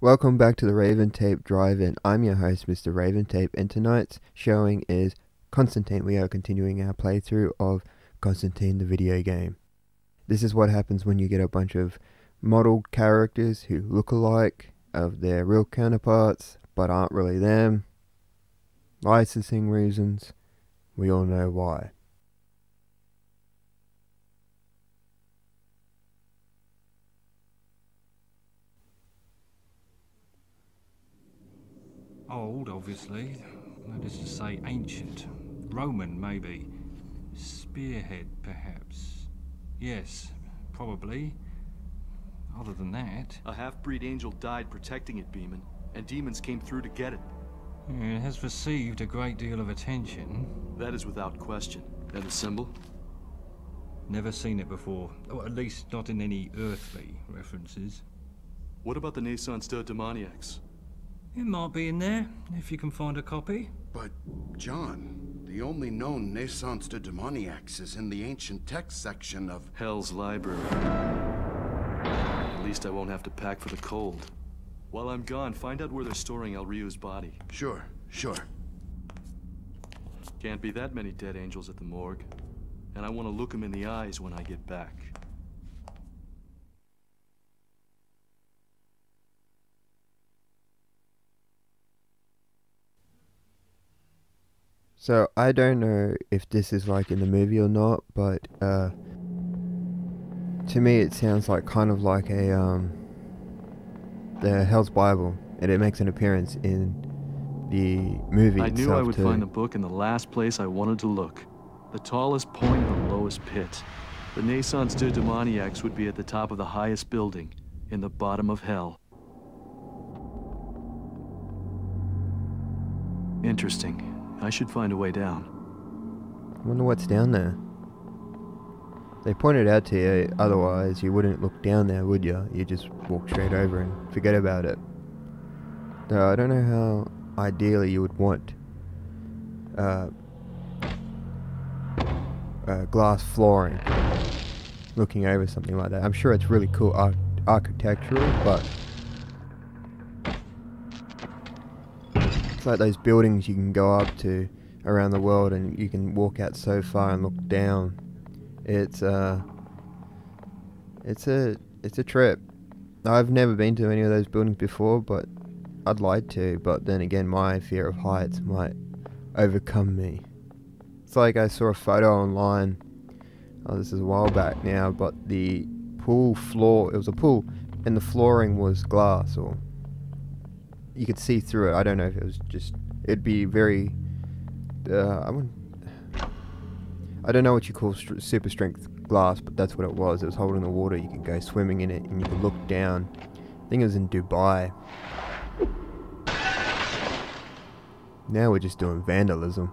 Welcome back to the Raventape Drive-In. I'm your host, Mr. Raventape, and tonight's showing is Constantine. We are continuing our playthrough of Constantine the video game. This is what happens when you get a bunch of modeled characters who look alike of their real counterparts, but aren't really them. Licensing reasons. We all know why. Old, obviously. That is to say, ancient. Roman, maybe. Spearhead, perhaps. Yes, probably. Other than that... A half-breed angel died protecting it, Beeman, and demons came through to get it. Hmm, it has received a great deal of attention. That is without question. And the symbol? Never seen it before. Or at least not in any earthly references. What about the Naissance de Demoniacs? It might be in there, if you can find a copy. But, John, the only known Naissance de Demoniacs is in the ancient text section of... Hell's Library. At least I won't have to pack for the cold. While I'm gone, find out where they're storing El Rio's body. Sure, sure. Can't be that many dead angels at the morgue. And I want to look them in the eyes when I get back. So I don't know if this is like in the movie or not, but uh, to me it sounds like kind of like a um, the Hell's Bible, and it makes an appearance in the movie. I knew I would too. find the book in the last place I wanted to look. The tallest point in the lowest pit. The Naissance de Demoniacs would be at the top of the highest building, in the bottom of hell. Interesting. I should find a way down. I Wonder what's down there. They pointed out to you, otherwise you wouldn't look down there, would you? You just walk straight over and forget about it. Though I don't know how ideally you would want uh, uh, glass flooring looking over something like that. I'm sure it's really cool ar architectural, but like those buildings you can go up to around the world and you can walk out so far and look down. It's uh it's a it's a trip. I've never been to any of those buildings before, but I'd like to, but then again my fear of heights might overcome me. It's like I saw a photo online. Oh, this is a while back now, but the pool floor, it was a pool, and the flooring was glass, or you could see through it. I don't know if it was just, it'd be very, uh, I wouldn't, I don't know what you call str super strength glass, but that's what it was. It was holding the water. You could go swimming in it, and you could look down. I think it was in Dubai. Now we're just doing vandalism.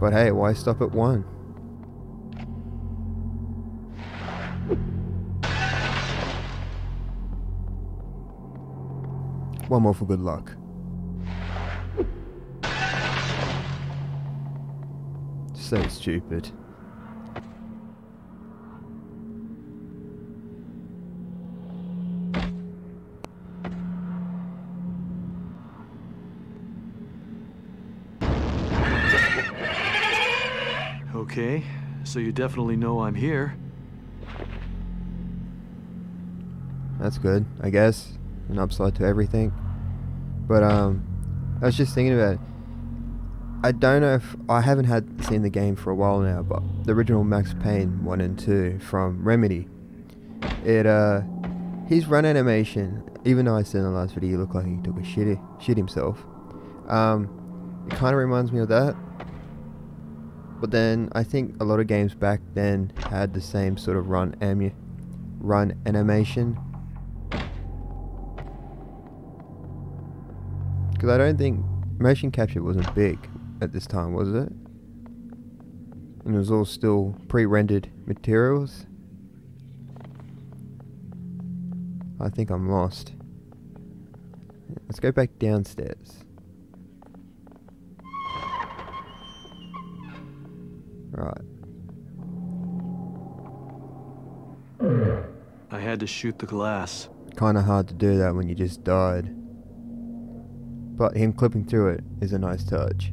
But hey, why stop at one? One more for good luck. So stupid. Okay, so you definitely know I'm here. That's good, I guess. An upside to everything. But um, I was just thinking about it. I don't know if I haven't had seen the game for a while now, but the original Max Payne one and two from Remedy. It uh, his run animation. Even though I said in the last video he looked like he took a shit shit himself. Um, it kind of reminds me of that. But then I think a lot of games back then had the same sort of run amu run animation. Because I don't think motion capture wasn't big at this time, was it? And it was all still pre-rendered materials. I think I'm lost. Let's go back downstairs. Right. I had to shoot the glass. Kinda hard to do that when you just died. But him clipping through it is a nice touch.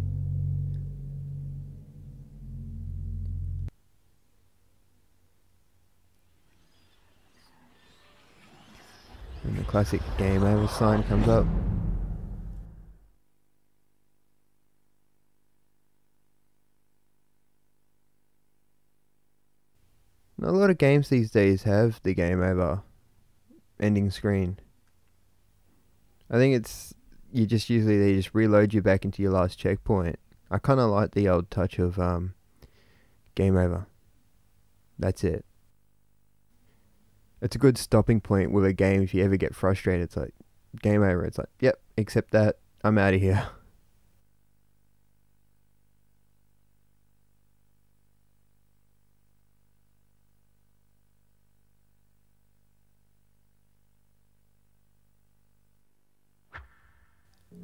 And the classic game over sign comes up. Not a lot of games these days have the game over ending screen. I think it's you just usually they just reload you back into your last checkpoint. I kind of like the old touch of um, game over. That's it. It's a good stopping point with a game if you ever get frustrated. It's like game over. It's like, yep, accept that. I'm out of here.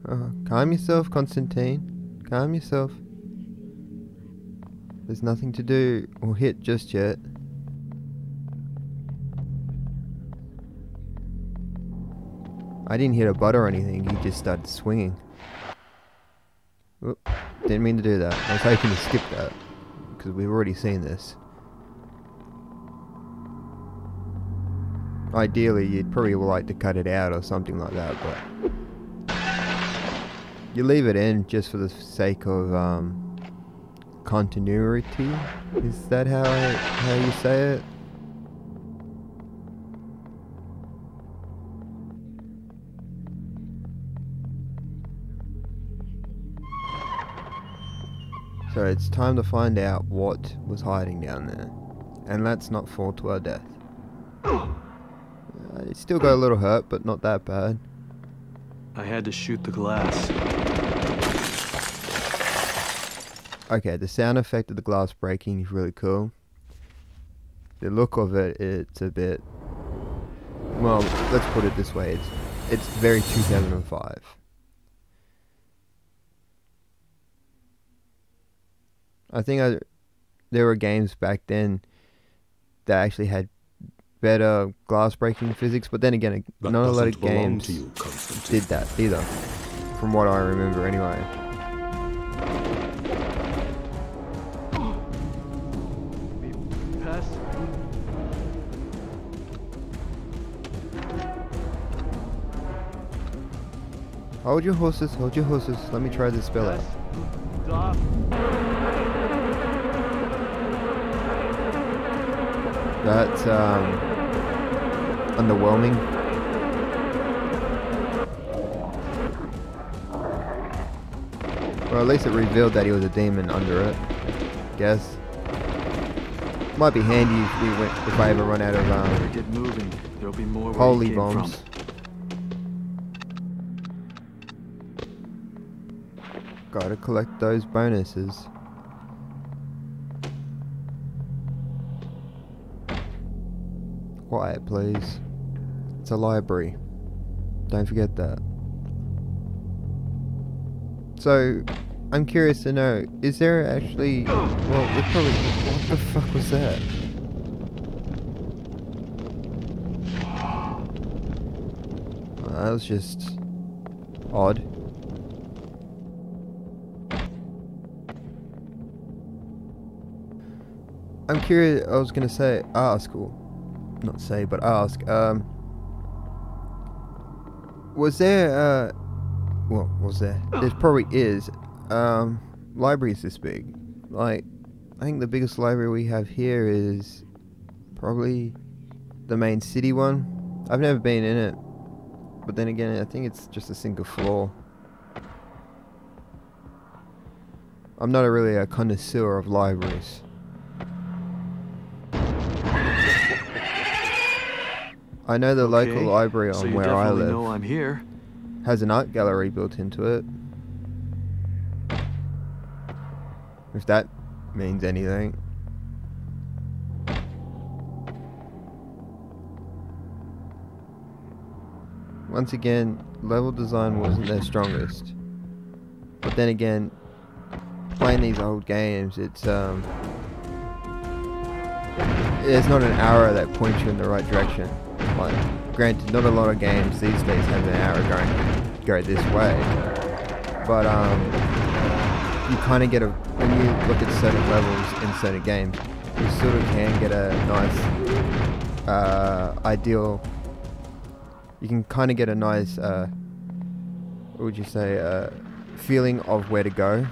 Oh, calm yourself, Constantine. Calm yourself. There's nothing to do or hit just yet. I didn't hit a butt or anything, he just started swinging. Oop, didn't mean to do that. I was hoping to skip that, because we've already seen this. Ideally, you'd probably like to cut it out or something like that, but you leave it in just for the sake of um, continuity. Is that how how you say it? So it's time to find out what was hiding down there, and let's not fall to our death. Uh, it still got a little hurt, but not that bad. I had to shoot the glass. Okay, the sound effect of the glass breaking is really cool. The look of it, it's a bit. Well, let's put it this way: it's it's very 2005. I think I, there were games back then that actually had better glass breaking physics, but then again, That not a lot of games to you, did that either, from what I remember anyway. Hold your horses, hold your horses. Let me try this spell out. That's um, underwhelming. Well, at least it revealed that he was a demon under it. Guess. Might be handy if we went, if I ever run out of um, get moving. There'll be more holy bombs. From. Gotta collect those bonuses. Quiet, please. It's a library. Don't forget that. So, I'm curious to know, is there actually... Well, it probably... What the fuck was that? Well, that was just... odd. I'm curious. I was gonna say ask, or not say, but ask. Um, was there? Uh, was there? There probably is. Um, libraries this big. Like, I think the biggest library we have here is probably the main city one. I've never been in it, but then again, I think it's just a single floor. I'm not a really a connoisseur of libraries. I know the local library on you where I live know I'm here. has an art gallery built into it. If that means anything. Once again, level design wasn't their strongest. But then again, playing these old games, it's um there's not an arrow that points you in the right direction. Like, granted, not a lot of games these days have an arrow going go this way, but um, you kind of get a when you look at certain levels in certain games, you sort of can get a nice uh, ideal. You can kind of get a nice, uh, what would you say, uh, feeling of where to go.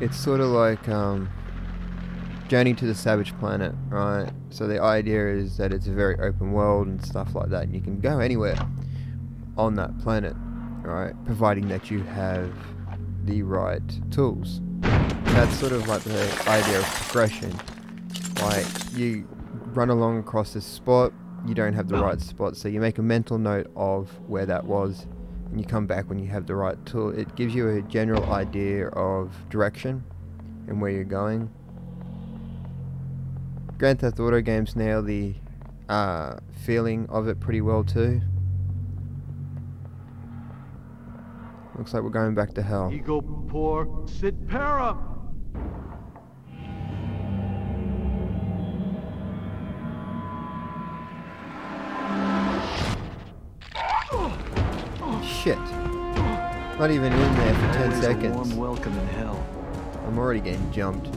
It's sort of like um, Journey to the Savage Planet, right? So the idea is that it's a very open world and stuff like that, and you can go anywhere on that planet, right? Providing that you have the right tools. That's sort of like the idea of progression. Like you run along across this spot, you don't have the right spot, so you make a mental note of where that was, and you come back when you have the right tool. It gives you a general idea of direction and where you're going. Grand Theft Auto games nail the uh, feeling of it pretty well too. Looks like we're going back to hell. Ego por sit para. Shit. Not even in there for 10 Always a seconds. warm welcome in hell. I'm already getting jumped.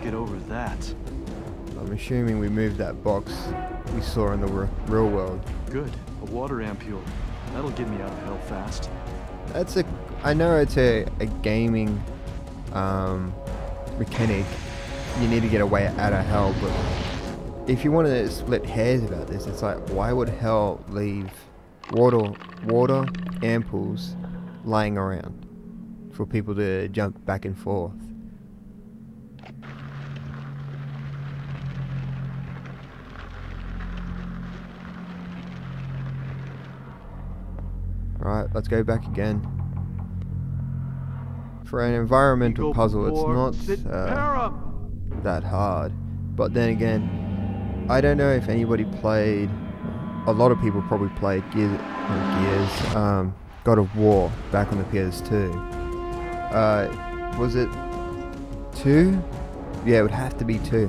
How do I get over that? I'm assuming we moved that box we saw in the real world. Good. A water ampule. That'll get me out of hell fast. That's a. I know it's a, a gaming um, mechanic. You need to get away out of hell, but if you want to split hairs about this, it's like why would hell leave water water ampoules lying around for people to jump back and forth? Right, let's go back again. For an environmental puzzle, it's not uh, that hard. But then again, I don't know if anybody played. A lot of people probably played Gears, not Gears, um, God of War back on the PS2. Uh, was it two? Yeah, it would have to be two.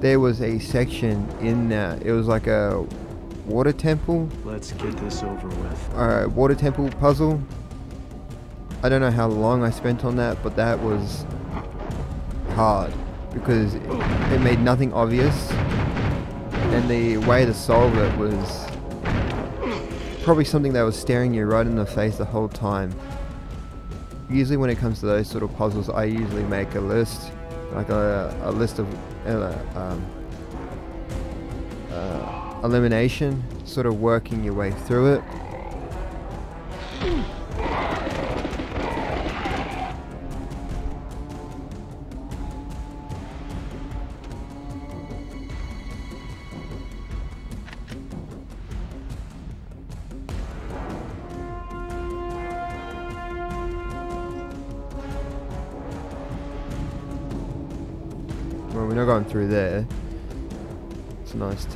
There was a section in there. It was like a water temple Let's get this over with. Alright, water temple puzzle. I don't know how long I spent on that, but that was hard because it, it made nothing obvious, and the way to solve it was probably something that was staring you right in the face the whole time. Usually, when it comes to those sort of puzzles, I usually make a list, like a, a list of uh, um, uh, elimination, sort of working your way through it.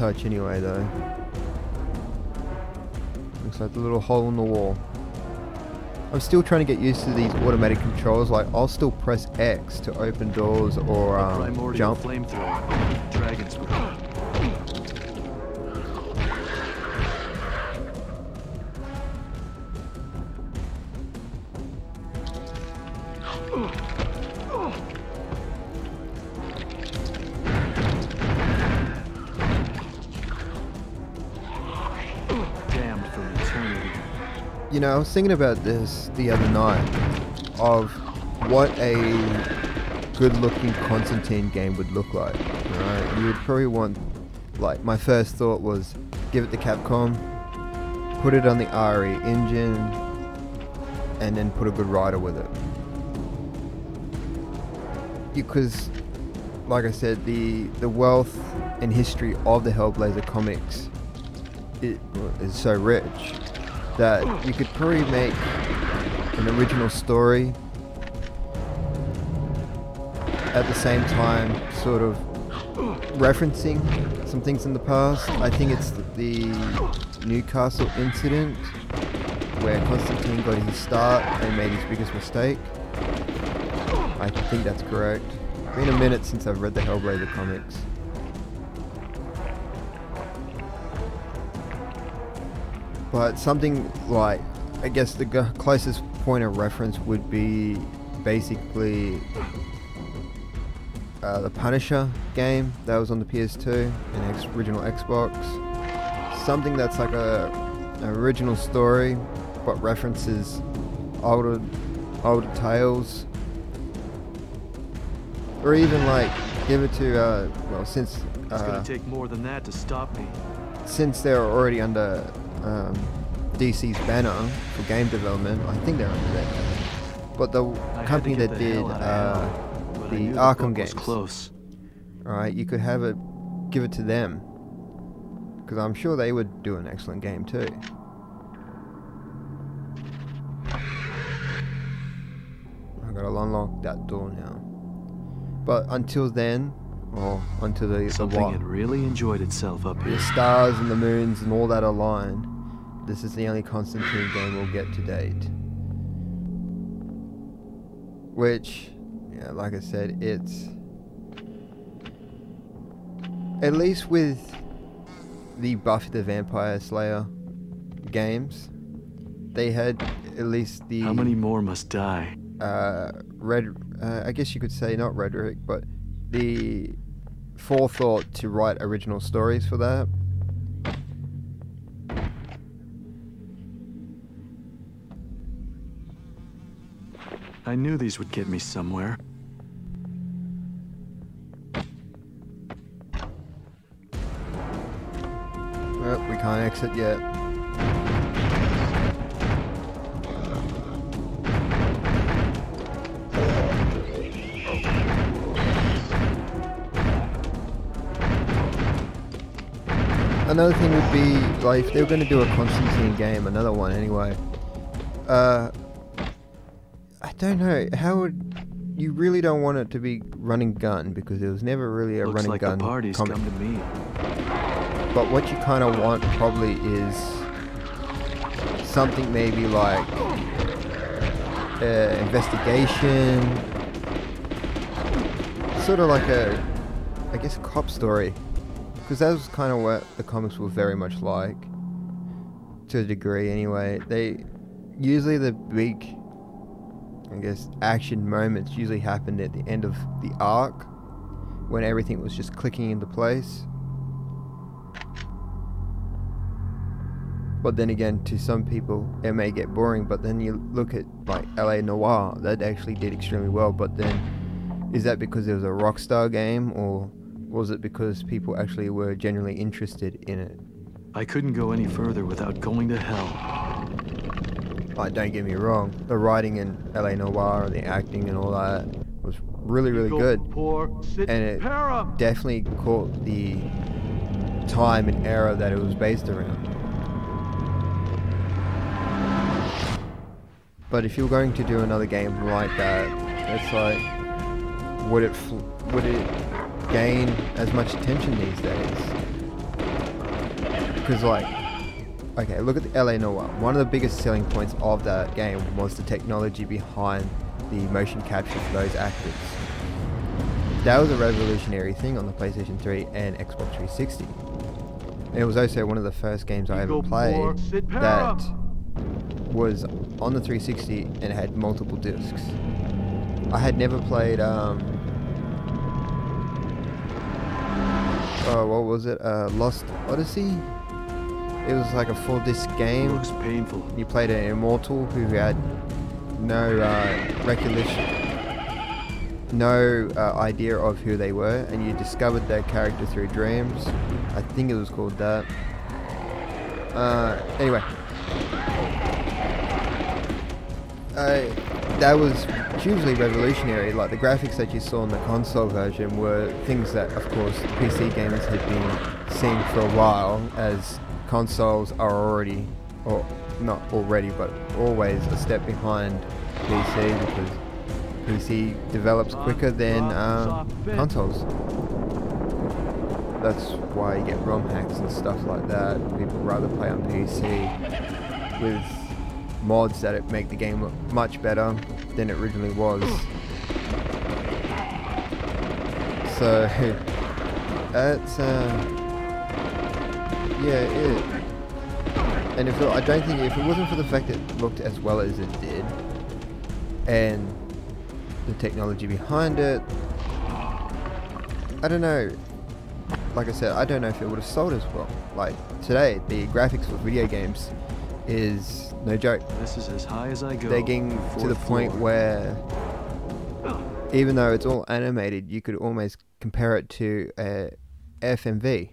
Touch anyway, though. Looks like the little hole in the wall. I'm still trying to get used to these automatic controls. Like, I'll still press X to open doors or um, jump. flamethrower. Dragon's was thinking about this the other night of what a good-looking Constantine game would look like. Right? You would probably want, like, my first thought was give it to Capcom, put it on the RE engine, and then put a good rider with it. Because, like I said, the the wealth and history of the Hellblazer comics it is so rich that you could probably make an original story at the same time sort of referencing some things in the past. I think it's the Newcastle incident where Constantine got his start and made his biggest mistake. I think that's correct. It's been a minute since I've read the Hellblazer comics. But something like, I guess the g- closest point of reference would be basically uh, the Punisher game that was on the PS2 and X- original Xbox. Something that's like a an original story, but references older older tales, or even like give it to uh, well since It's uh, gonna take more than that to stop me. since they're already under um, DC's banner for game development, I think they're under that. But the I company that the did hell out of uh, the Arkham games, close. all right, you could have it, give it to them, because I'm sure they would do an excellent game too. I gotta unlock that door now. But until then, or until the, the Something what? had really enjoyed itself up here. the stars and the moons and all that align, this is the only Constantine game we'll get to date. Which, yeah, like I said, it's at least with the Buffy the Vampire Slayer games, they had at least the How many more must die? uh, red. Uh, I guess you could say not rhetoric, but the forethought to write original stories for that. I knew these would get me somewhere. Well, we can't exit yet. Another thing would be, like, if they were going to do a Constantine game, another one anyway, uh, don't know, how would, you really don't want it to be running gun, because there was never really a Looks running like gun the party's comic come to me. but what you kind of want probably is something maybe like uh, investigation, sort of like a, I guess, cop story, because that was kind of what the comics were very much like, to a degree anyway. They usually the big, I guess, action moments usually happened at the end of the arc, when everything was just clicking into place. But then again, to some people, it may get boring. But then you look at like LA Noire, that actually did extremely well. But then, is that because it was a Rockstar game, or was it because people actually were genuinely interested in it? I couldn't go any further without going to hell. Like, don't get me wrong, the writing in LA Noire, and the acting, and all that was really, really good, and it definitely caught the time and era that it was based around. But if you're going to do another game like that, it's like, would it would it gain as much attention these days? Because like, okay, look at the LA Noire. One of the biggest selling points of that game was the technology behind the motion capture for those actors. That was a revolutionary thing on the PlayStation 3 and Xbox 360. It was also one of the first games I ever played that was on the 360 and had multiple discs. I had never played um oh what was it? Uh Lost Odyssey? It was like a full disc game. Looks painful. You played an immortal who had no uh, recollection, no uh, idea of who they were, and you discovered their character through dreams. I think it was called that. Uh, anyway, uh, that was hugely revolutionary. Like the graphics that you saw in the console version were things that, of course, PC gamers had been seeing for a while, as consoles are already, or not already, but always a step behind PC because PC develops quicker than uh, consoles. That's why you get ROM hacks and stuff like that. People rather play on PC with mods that it make the game look much better than it originally was. So that's uh, yeah it. And if it, I don't think if it wasn't for the fact that it looked as well as it did, and the technology behind it, I don't know. Like I said, I don't know if it would have sold as well. Like today, the graphics for video games is no joke. This is as high as I go. They're getting to the point floor. where, oh. even though it's all animated, you could almost compare it to a FMV.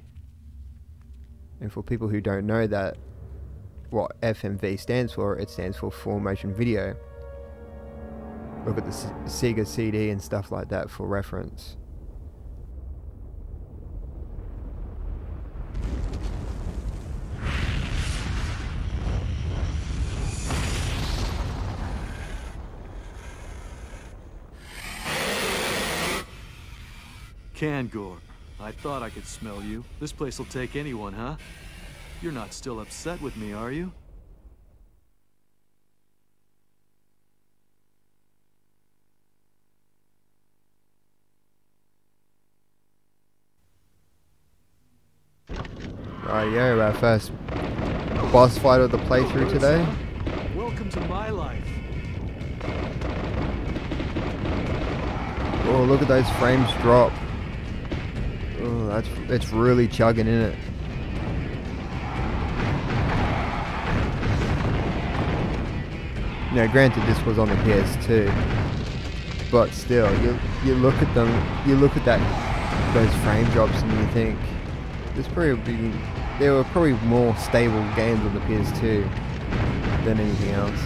And for people who don't know that, what FMV stands for, it stands for full motion video. Look at the Sega CD and stuff like that for reference. Kangor, I thought I could smell you. This place will take anyone, huh? You're not still upset with me, are you? Right, yeah, our first boss fight of the playthrough today. Welcome to my life. Oh, look at those frames drop. Oh, that's it's really chugging in it. Now, granted, this was on the PS2, but still, you you look at them, you look at that those frame drops, and you think there's probably there were probably more stable games on the PS2 than anything else.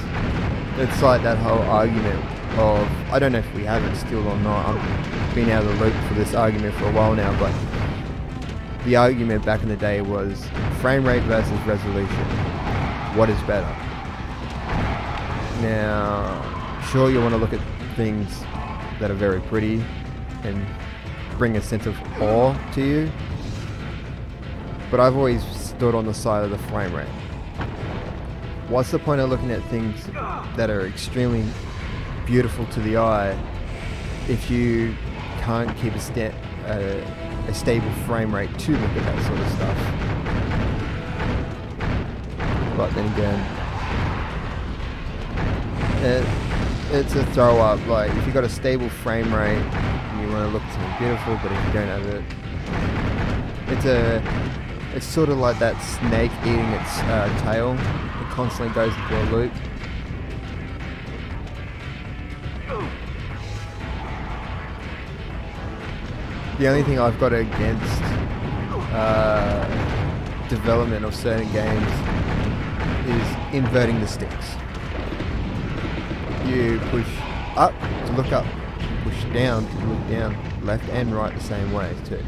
It's like that whole argument of I don't know if we have it still or not. I've been out of the loop for this argument for a while now, but the argument back in the day was frame rate versus resolution. What is better? Now, sure you want to look at things that are very pretty and bring a sense of awe to you, but I've always stood on the side of the frame rate. What's the point of looking at things that are extremely beautiful to the eye if you can't keep a, sta- a, a stable frame rate to look at that sort of stuff? But then again, it, it's a throw up. Like if you've got a stable frame rate and you want to look at something beautiful, but if you don't have it, it's a it's sort of like that snake eating its uh, tail. It constantly goes into a loop. The only thing I've got against uh, development of certain games is inverting the sticks. You push up to look up, push down to look down, left and right the same way too.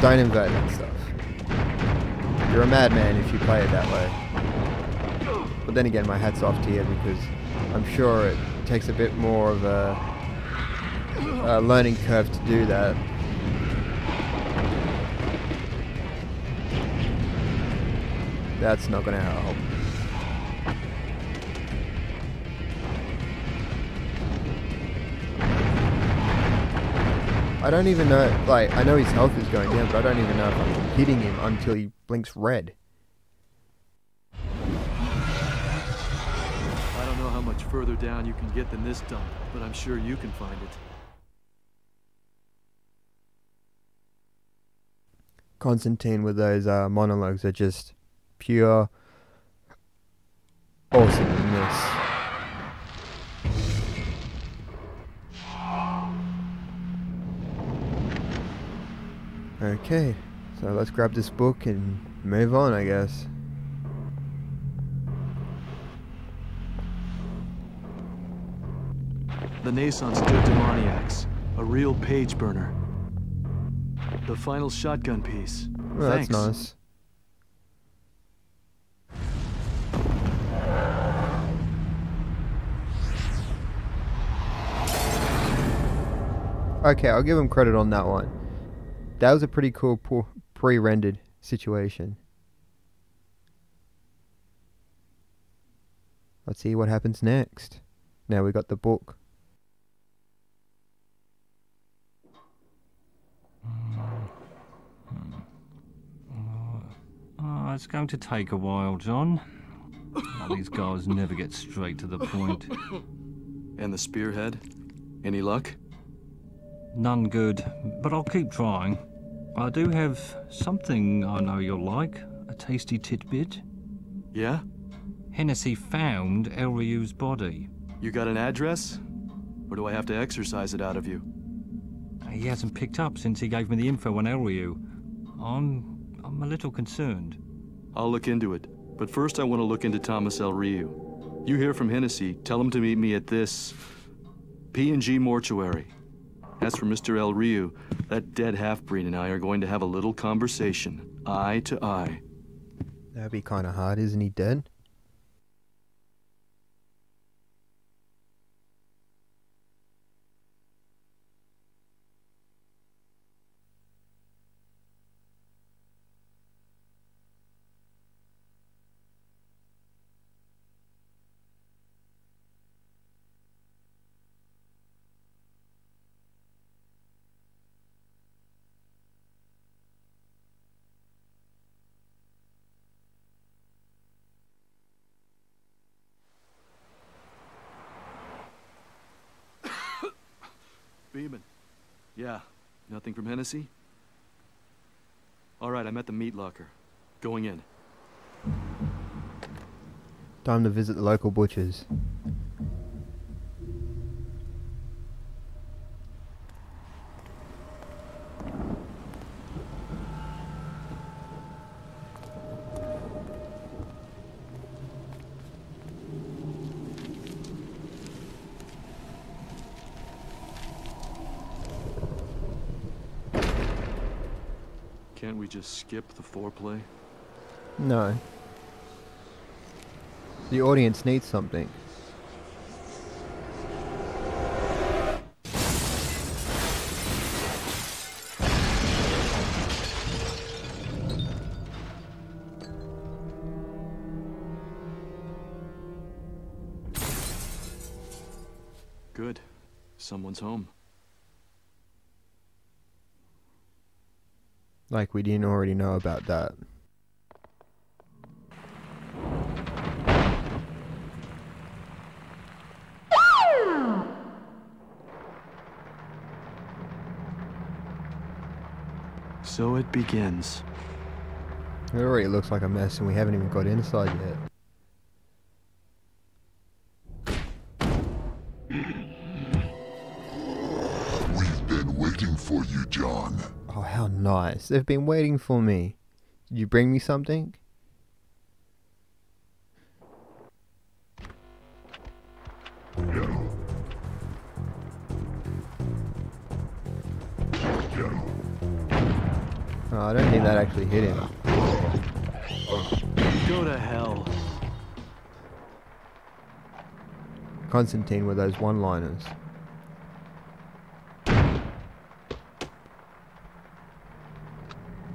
Don't invert that stuff. You're a madman if you play it that way. But then again, my hat's off to you because I'm sure it takes a bit more of a, a learning curve to do that. That's not going to help. I don't even know, like, I know his health is going down, but I don't even know if I'm hitting him until he blinks red. I don't know how much further down you can get than this dump, but I'm sure you can find it. Constantine with those uh, monologues are just pure awesomeness. Okay, so let's grab this book and move on, I guess. The Naissance de Demoniacs, a real page burner. The final shotgun piece. Oh, that's Thanks. nice. Okay, I'll give him credit on that one. That was a pretty cool pre-rendered situation. Let's see what happens next. Now we got the book. Oh, it's going to take a while, John. Oh, these guys never get straight to the point. And the spearhead? Any luck? None good, but I'll keep trying. I do have something I know you'll like. A tasty tidbit. Yeah? Hennessy found Elryu's body. You got an address? Or do I have to exercise it out of you? He hasn't picked up since he gave me the info on Elryu. I'm... I'm a little concerned. I'll look into it. But first I want to look into Thomas L. Ryu. You hear from Hennessy, tell him to meet me at this... P&G Mortuary. As for Mr. El Ryu, that dead half-breed and I are going to have a little conversation, eye to eye. That'd be kind of hard, isn't he dead? Beeman. Yeah, nothing from Hennessy? All right, I'm at the meat locker. Going in. Time to visit the local butchers. Can't we just skip the foreplay? No. The audience needs something. Like we didn't already know about that. So it begins. It already looks like a mess and we haven't even got inside yet. Nice. They've been waiting for me. Did you bring me something? Oh, I don't think that actually hit him. Go to hell. Constantine with those one-liners.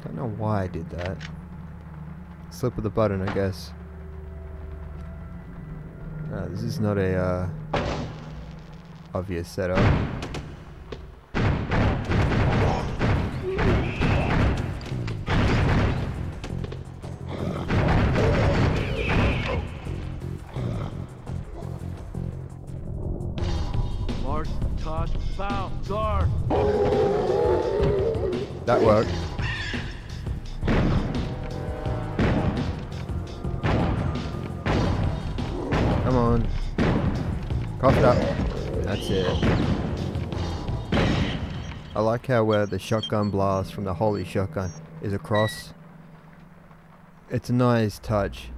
Don't know why I did that. Slip of the button, I guess. Uh, this is not a uh, obvious setup. How uh, the shotgun blast from the holy shotgun is across. It's a nice touch.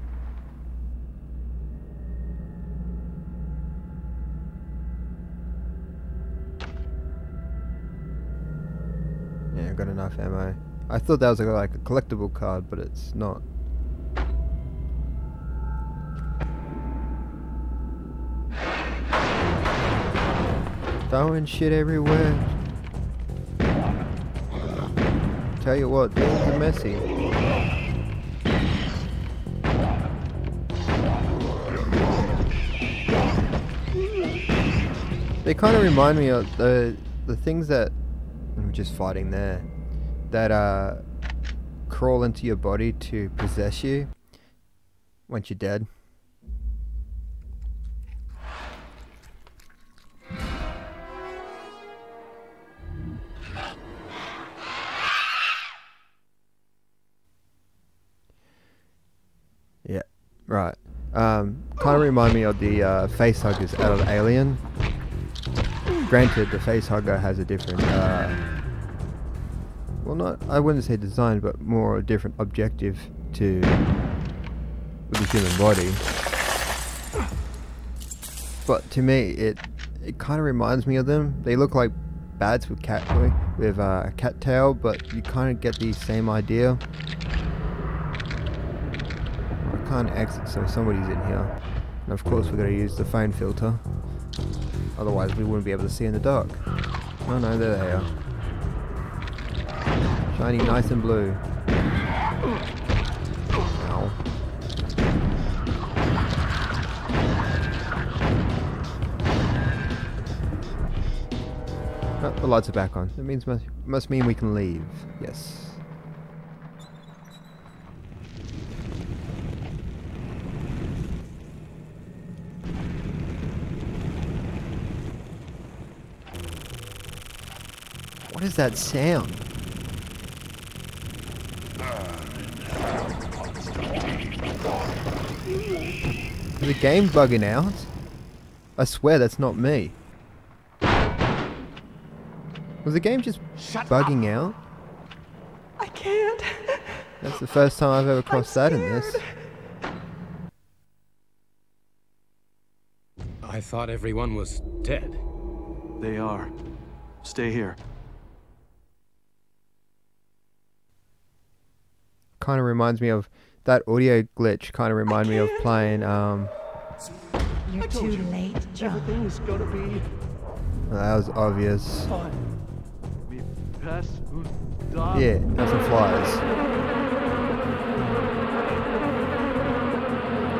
Yeah, got enough ammo. I thought that was like a collectible card, but it's not. Throwing shit everywhere. Tell you what, things are messy. They kind of remind me of the the things that I'm just fighting there that uh crawl into your body to possess you once you're dead. Remind me of the uh, face huggers out of Alien. Granted, the face hugger has a different, uh, well, not I wouldn't say design, but more a different objective to the human body. But to me, it it kind of reminds me of them. They look like bats with cat with uh, a cat tail, but you kind of get the same idea. I can't exit, so somebody's in here. And of course, we're gonna use the phone filter. Otherwise, we wouldn't be able to see in the dark. Oh no, there they are. Shiny, nice and blue. Ow. Oh, the lights are back on. That means must, must mean we can leave. Yes. What is that sound? Is the game bugging out? I swear that's not me. Was the game just bugging out? I can't. That's the first time I've ever crossed that in this. I thought everyone was dead. They are. Stay here. Kind of reminds me of that audio glitch. Kind of remind me of playing. Um, You're too late, John. Everything's gonna be that was obvious. fine. Pass. Yeah, have some flies.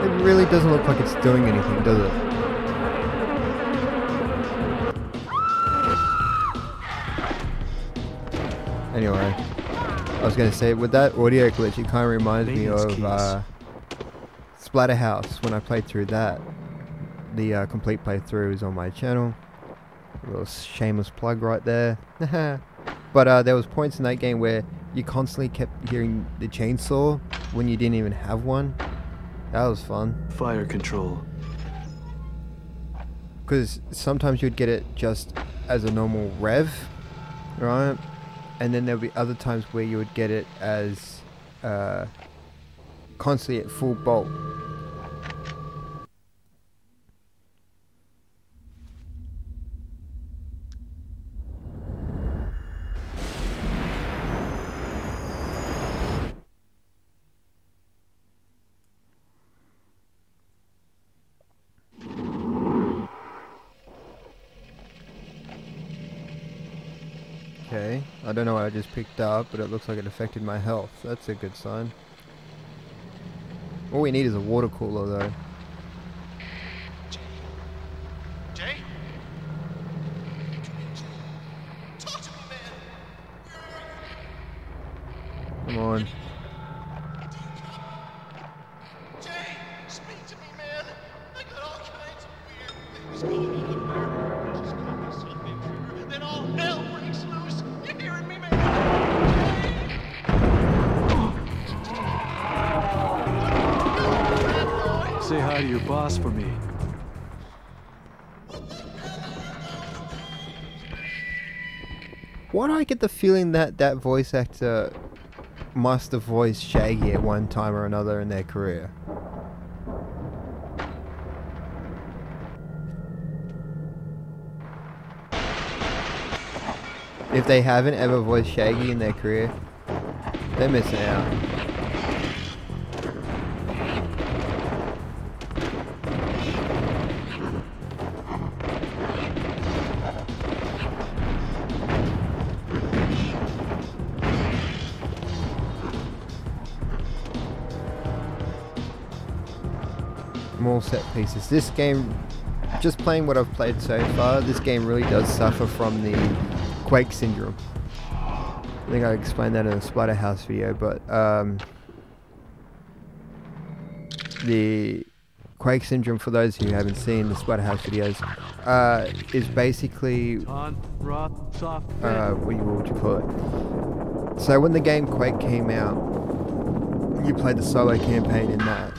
It really doesn't look like it's doing anything, does it? Anyway, I was gonna say with that audio glitch, it kind of reminds me of uh, Splatterhouse when I played through that. The uh, complete playthrough is on my channel. A little shameless plug right there. but uh, there was points in that game where you constantly kept hearing the chainsaw when you didn't even have one. That was fun. Fire control. Because sometimes you'd get it just as a normal rev, right? And then there'll be other times where you would get it as uh, constantly at full bolt. Okay, I don't know what I just picked up, but it looks like it affected my health. That's a good sign. All we need is a water cooler, though. Get the feeling that that voice actor must have voiced Shaggy at one time or another in their career? If they haven't ever voiced Shaggy in their career, they're missing out. Pieces. This game, just playing what I've played so far, this game really does suffer from the Quake syndrome. I think I explained that in the Splatterhouse video, but um, the Quake syndrome, for those who haven't seen the Splatterhouse videos, uh, is basically uh, what, you, would call it? So when the game Quake came out, you played the solo campaign in that.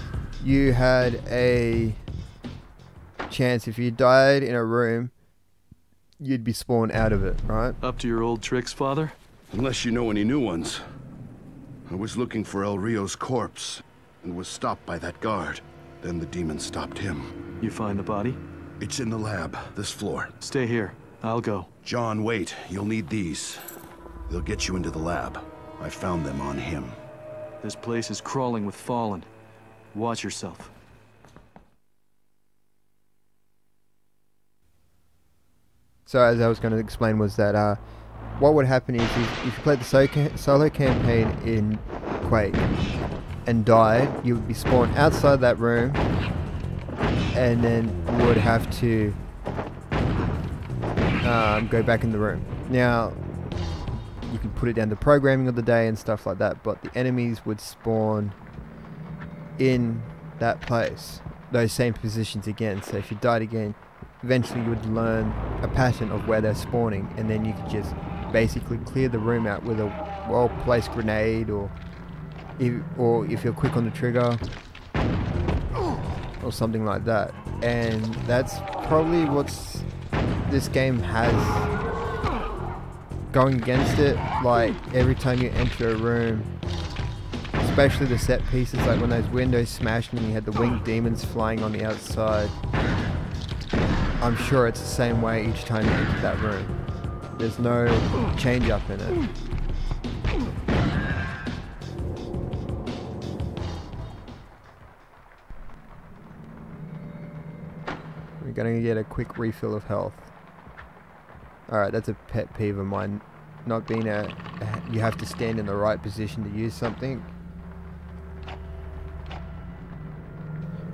You had a chance if you died in a room, you'd be spawned out of it, right? Up to your old tricks, Father? Unless you know any new ones. I was looking for El Rio's corpse and was stopped by that guard. Then the demon stopped him. You find the body? It's in the lab, this floor. Stay here. I'll go. John, wait. You'll need these. They'll get you into the lab. I found them on him. This place is crawling with fallen. Watch yourself. So as I was going to explain was that uh, what would happen is if, if you played the solo campaign in Quake and died, you would be spawned outside that room and then would have to um, go back in the room. Now, you can put it down to programming of the day and stuff like that, but the enemies would spawn in that place, those same positions again. So if you died again, eventually you would learn a pattern of where they're spawning, and then you could just basically clear the room out with a well-placed grenade, or if, or if you're quick on the trigger, or something like that. And that's probably what's this game has going against it. Like every time you enter a room, especially the set pieces, like when those windows smashed and you had the winged demons flying on the outside. I'm sure it's the same way each time you enter that room. There's no change up in it. We're gonna get a quick refill of health. Alright, that's a pet peeve of mine. Not being a, you have to stand in the right position to use something.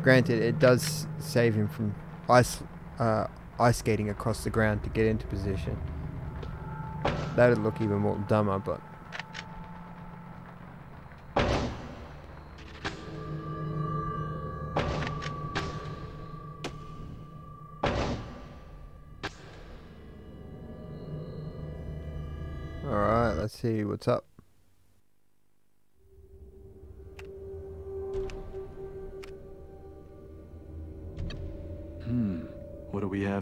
Granted, it does save him from ice, uh, ice skating across the ground to get into position. That'd look even more dumber, but Alright, let's see what's up.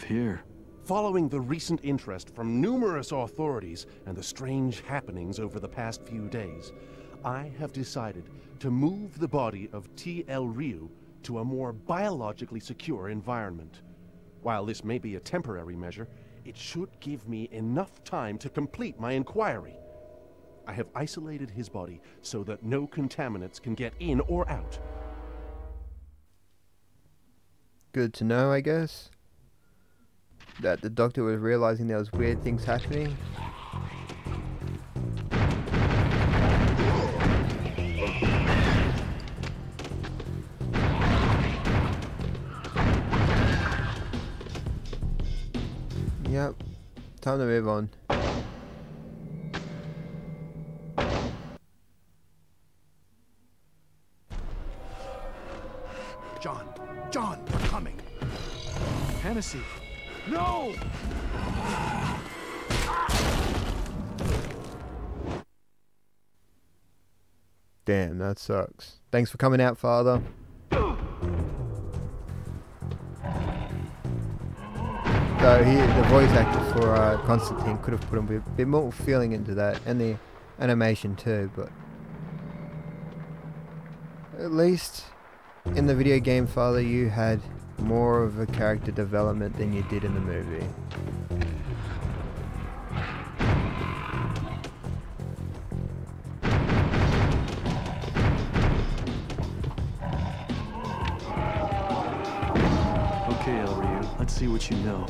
Here? Following the recent interest from numerous authorities and the strange happenings over the past few days, I have decided to move the body of T.L. Ryu to a more biologically secure environment. While this may be a temporary measure, it should give me enough time to complete my inquiry. I have isolated his body so that no contaminants can get in or out. Good to know, I guess. That the doctor was realizing there was weird things happening. Yep. Time to move on. John, John, we're coming. Hennessy! No! Damn, that sucks. Thanks for coming out, Father. So he, the voice actor for uh, Constantine could have put a bit, bit more feeling into that, and the animation too. But at least in the video game, Father, you had more of a character development than you did in the movie. Okay, El let's see what you know.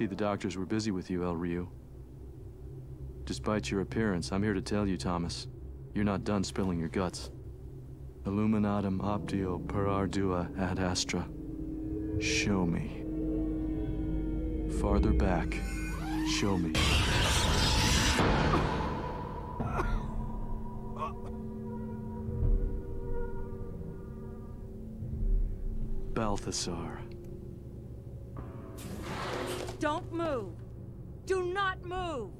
See the doctors were busy with you, El Ryu. Despite your appearance, I'm here to tell you, Thomas, you're not done spilling your guts. Illuminatum optio per ardua ad astra. Show me. Farther back. Show me. Balthazar. Don't move. Do not move.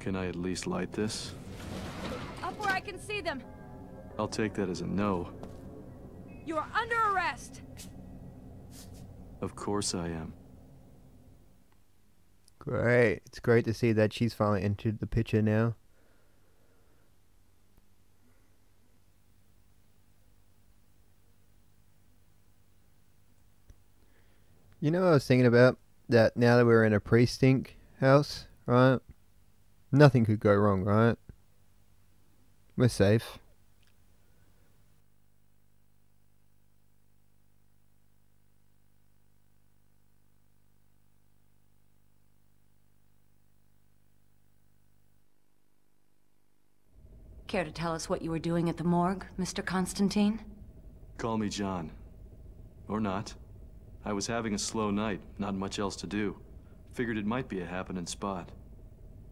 Can I at least light this? Up where I can see them. I'll take that as a no. You are under arrest. Of course I am. Great. It's great to see that she's finally entered the picture now. You know what I was thinking about? That now that we're in a precinct house, right? Nothing could go wrong, right? We're safe. Care to tell us what you were doing at the morgue, Mr. Constantine? Call me John. Or not. I was having a slow night, not much else to do. Figured it might be a happening spot.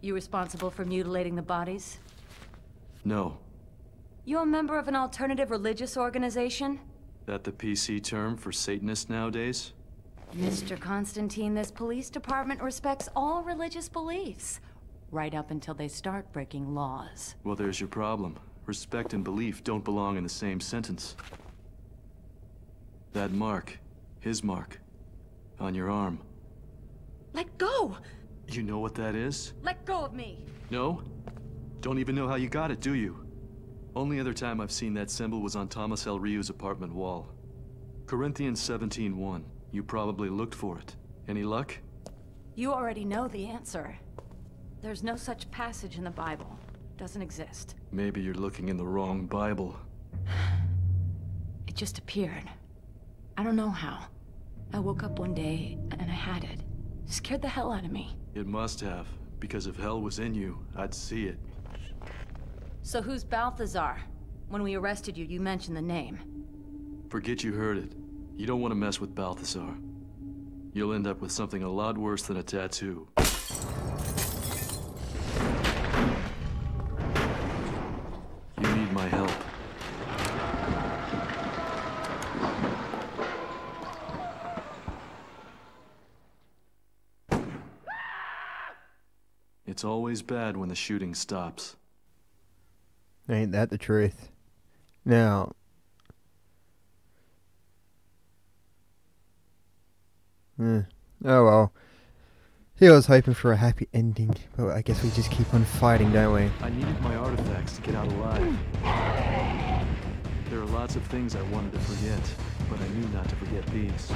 You responsible for mutilating the bodies? No. You a member of an alternative religious organization? That the PC term for Satanists nowadays? Mr. Constantine, this police department respects all religious beliefs. Right up until they start breaking laws. Well, there's your problem. Respect and belief don't belong in the same sentence. That mark, his mark, on your arm. Let go! You know what that is? Let go of me! No? Don't even know how you got it, do you? Only other time I've seen that symbol was on Thomas L. Ryu's apartment wall. Corinthians 17.1. You probably looked for it. Any luck? You already know the answer. There's no such passage in the Bible. Doesn't exist. Maybe you're looking in the wrong Bible. It just appeared. I don't know how. I woke up one day and I had it. Scared the hell out of me. It must have, because if hell was in you, I'd see it. So who's Balthazar? When we arrested you, you mentioned the name. Forget you heard it. You don't want to mess with Balthazar. You'll end up with something a lot worse than a tattoo. Always bad when the shooting stops. Ain't that the truth? Now, eh, oh well. He was hoping for a happy ending, but I guess we just keep on fighting, don't we? I needed my artifacts to get out alive. There are lots of things I wanted to forget, but I knew not to forget these.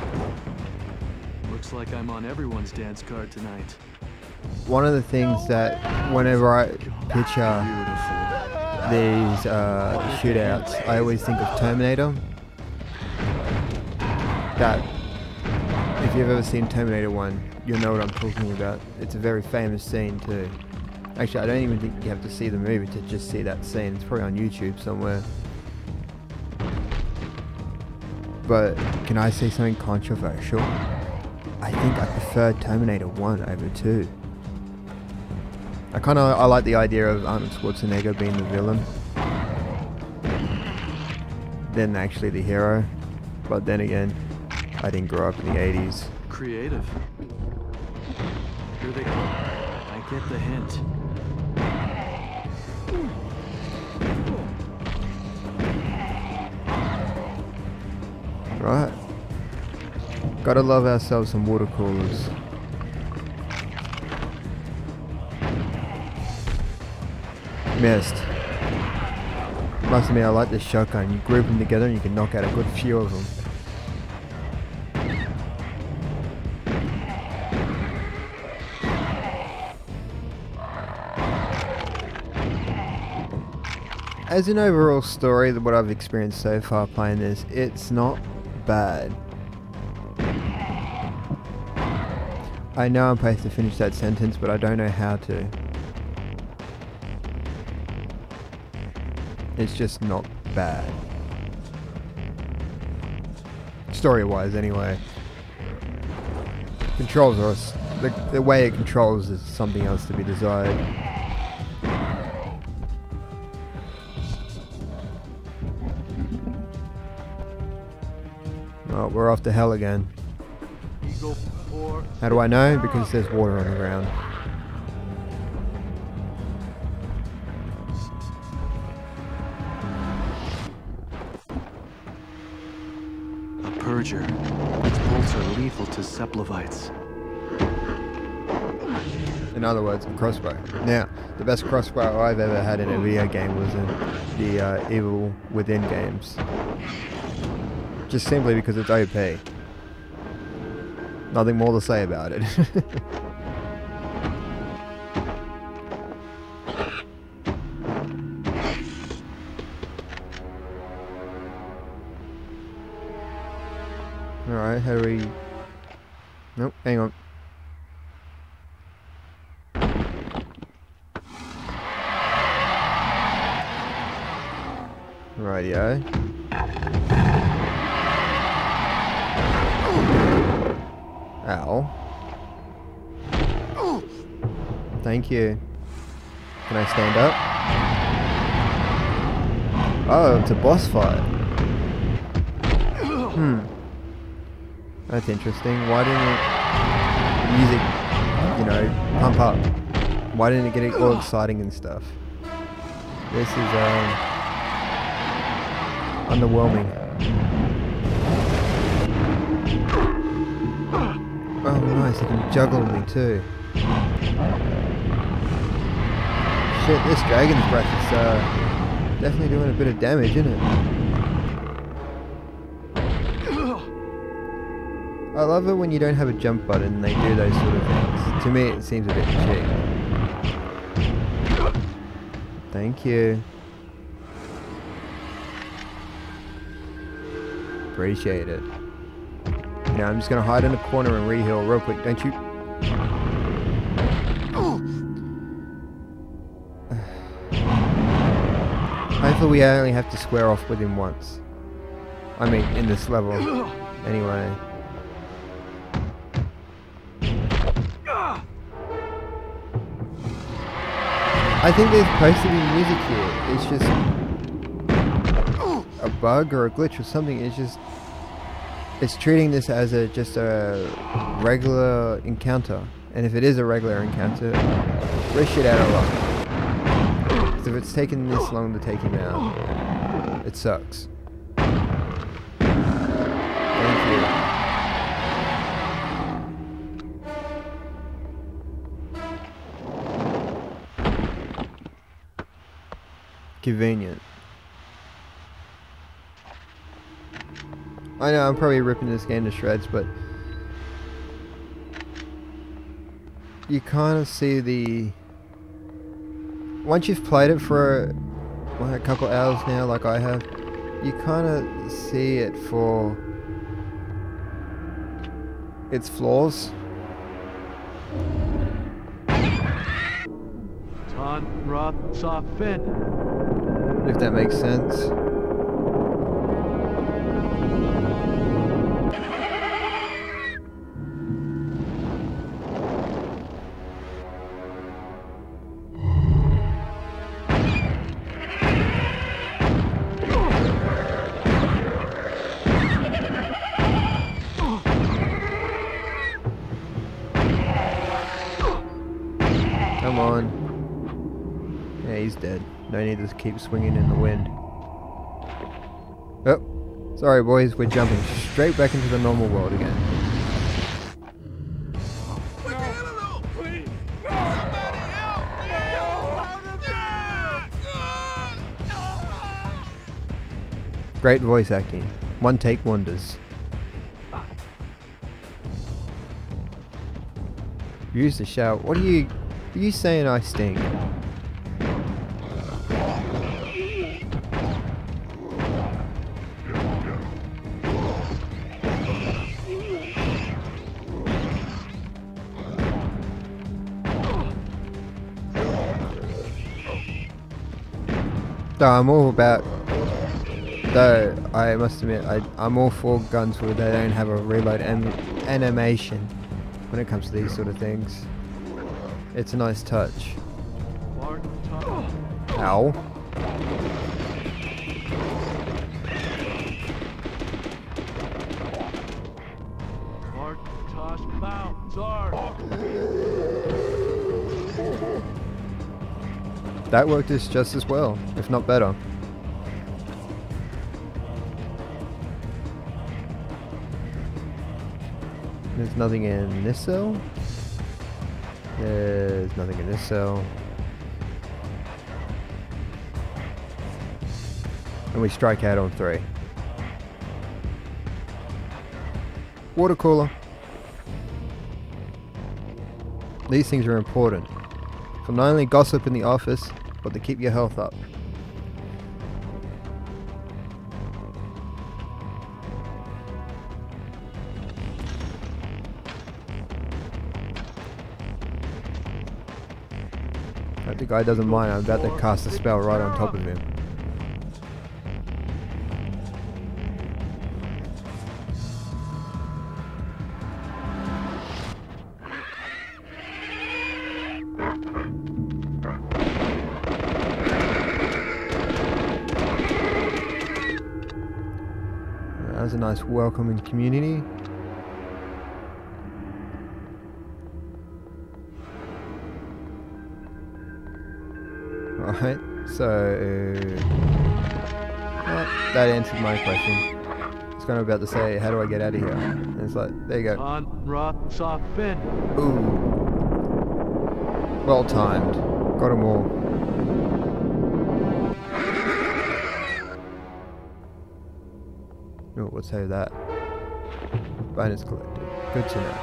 Looks like I'm on everyone's dance card tonight. One of the things that whenever I picture these uh, shootouts, I always think of Terminator. That, if you've ever seen Terminator 1, you'll know what I'm talking about. It's a very famous scene too. Actually, I don't even think you have to see the movie to just see that scene. It's probably on YouTube somewhere. But can I say something controversial? I think I prefer Terminator 1 over 2. I kind of I like the idea of Arnold Schwarzenegger being the villain, then actually the hero. But then again, I didn't grow up in the 80s. Creative. Here they come. I get the hint. Right. Gotta love ourselves some water coolers. Missed. Must admit, I like this shotgun. You group them together and you can knock out a good few of them. As an overall story, what I've experienced so far playing this, it's not bad. I know I'm supposed to finish that sentence, but I don't know how to. It's just not bad. Story wise, anyway. Controls are. The, the way it controls is something else to be desired. Oh, we're off to hell again. How do I know? Because there's water on the ground. Its bolts are lethal to Seplovites. In other words, a crossbow. Now, the best crossbow I've ever had in a video game was in the uh, Evil Within games. Just simply because it's OP. Nothing more to say about it. We... Nope, hang on. Rightio. Ow. Thank you. Can I stand up? Oh, it's a boss fight. Hmm. That's interesting. Why didn't it music, you know, pump up? Why didn't it get it all exciting and stuff? This is um underwhelming. Oh nice, it can juggle me too. Shit, this dragon's breath is uh, definitely doing a bit of damage, isn't it? I love it when you don't have a jump button and they do those sort of things. To me it seems a bit cheap. Thank you. Appreciate it. Now I'm just gonna hide in a corner and reheal real quick, don't you? Hopefully we only have to square off with him once. I mean, in this level. Anyway. I think there's supposed to be music here. It's just a bug or a glitch or something. It's just it's treating this as a just a regular encounter. And if it is a regular encounter, we're shit out of luck. 'Cause if it's taken this long to take him out, it sucks. Thank you. Convenient. I know I'm probably ripping this game to shreds, but you kind of see the once you've played it for a couple hours now, like I have, you kind of see it for its flaws. Ton. If that makes sense. Keep swinging in the wind. Oh, sorry boys, we're jumping straight back into the normal world again. Great voice acting. One take wonders. Use the shout. What are you... Are you saying I stink? Though I'm all about. Though I must admit, I, I'm all for guns where they don't have a reload an animation when it comes to these sort of things. It's a nice touch. Ow. That worked as just as well, if not better. There's nothing in this cell. There's nothing in this cell. And we strike out on three. Water cooler. These things are important. For not only gossip in the office, but to keep your health up. Hope the guy doesn't mind, I'm about to cast a spell right on top of him. Welcoming community. Right, so well, that answered my question. I was kind of about to say, how do I get out of here? And it's like, there you go. On, Roth, Soft, Finn. Ooh. Well timed. Got them all. Oh, we'll say that. Bonus collected. Good to know.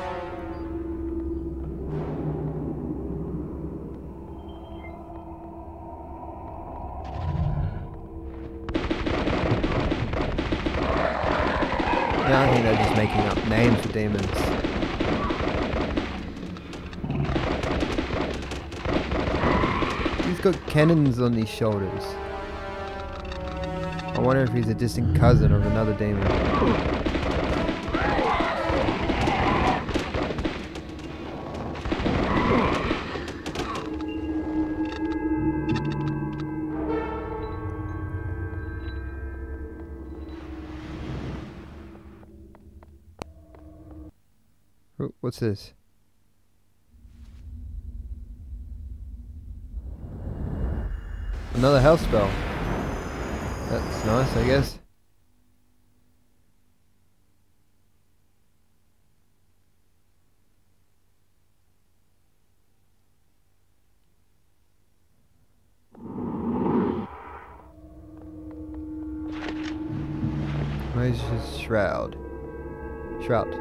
Yeah, I think they're just making up names for demons. He's got cannons on his shoulders. I wonder if he's a distant cousin of another. Oh, What's this? Another health spell. That's nice, I guess. Moses Shroud. Shroud.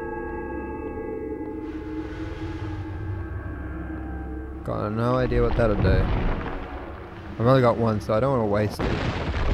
Got no idea what that'll do. I've only got one, so I don't want to waste it.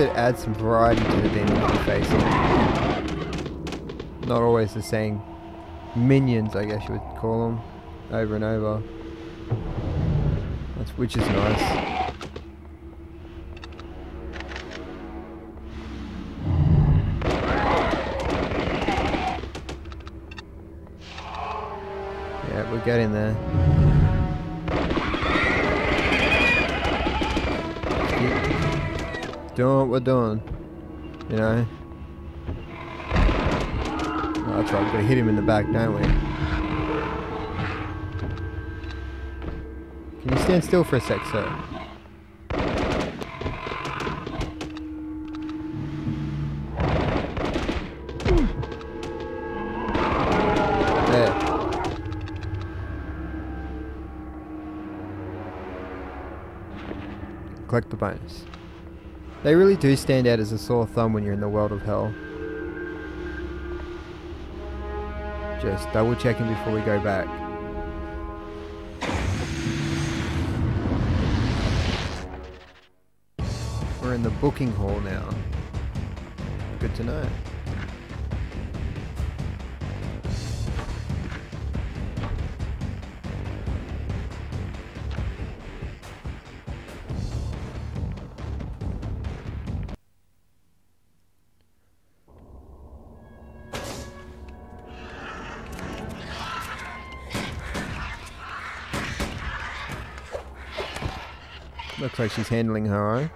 It adds some variety to the demons we're facing. Not always the same minions, I guess you would call them, over and over. That's, which is nice. Yeah, we're getting there. Doing what we're doing, you know. Oh, that's right, we've got to hit him in the back, don't we? Can you stand still for a sec, sir? Collect the bonus. They really do stand out as a sore thumb when you're in the world of hell. Just double checking before we go back. We're in the booking hall now. Good to know. Looks like she's handling her own.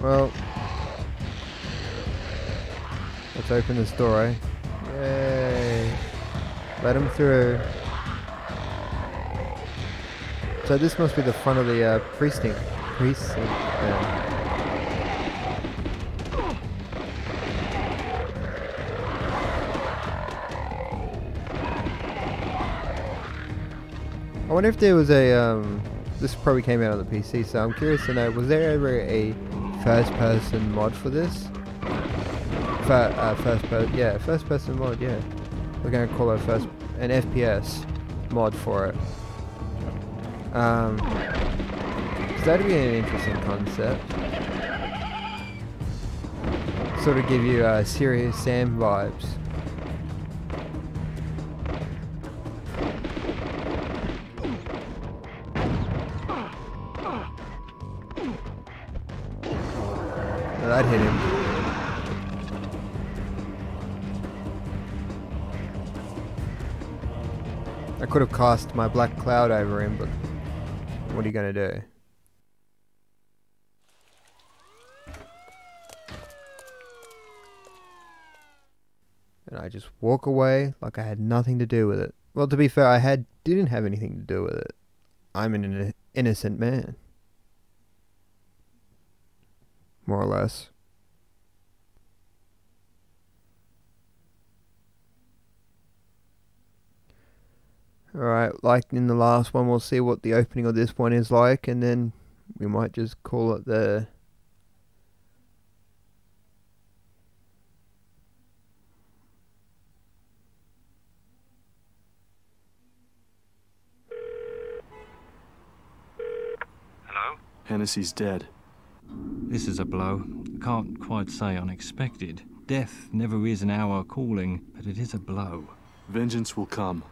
Well, let's open this door, eh? Yay! Let him through. So this must be the front of the uh, precinct. Precinct. Yeah. I wonder if there was a. Um, this probably came out on the PC, so I'm curious to know: was there ever a first-person mod for this? Uh, first person, yeah, first-person mod, yeah. We're gonna call it first an FPS mod for it. Um, so that'd be an interesting concept. Sort of give you uh, Serious Sam vibes. Hit him. I could have cast my black cloud over him, but what are you gonna do? I just walk away like I had nothing to do with it. Well, to be fair, I had didn't have anything to do with it. I'm an innocent man. More or less. Alright, like in the last one, we'll see what the opening of this one is like, and then we might just call it the. Hennessy's dead. This is a blow. Can't quite say unexpected. Death never is an hour calling, but it is a blow. Vengeance will come.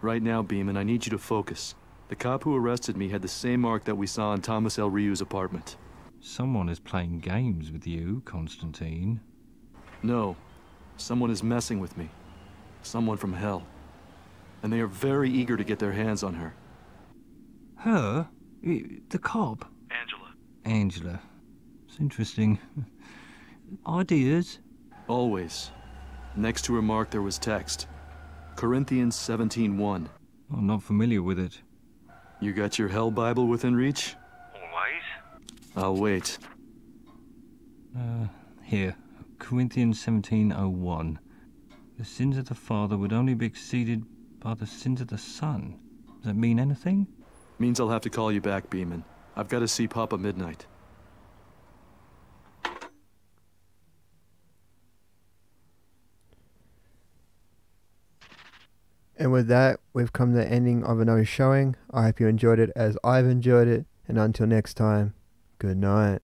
Right now, Beeman, I need you to focus. The cop who arrested me had the same mark that we saw in Thomas L. Ryu's apartment. Someone is playing games with you, Constantine. No. Someone is messing with me. Someone from hell. And they are very eager to get their hands on her. Her? The cop? Angela. Angela. It's interesting. Ideas? Always. Next to her mark there was text. Corinthians 17:1. I'm not familiar with it. You got your hell Bible within reach? Always. I'll wait. Uh, here. Corinthians 17.01. The sins of the father would only be exceeded by the sins of the son. Does that mean anything? Means I'll have to call you back, Beeman. I've got to see Papa Midnight. And with that, we've come to the ending of another showing. I hope you enjoyed it as I've enjoyed it. And until next time, good night.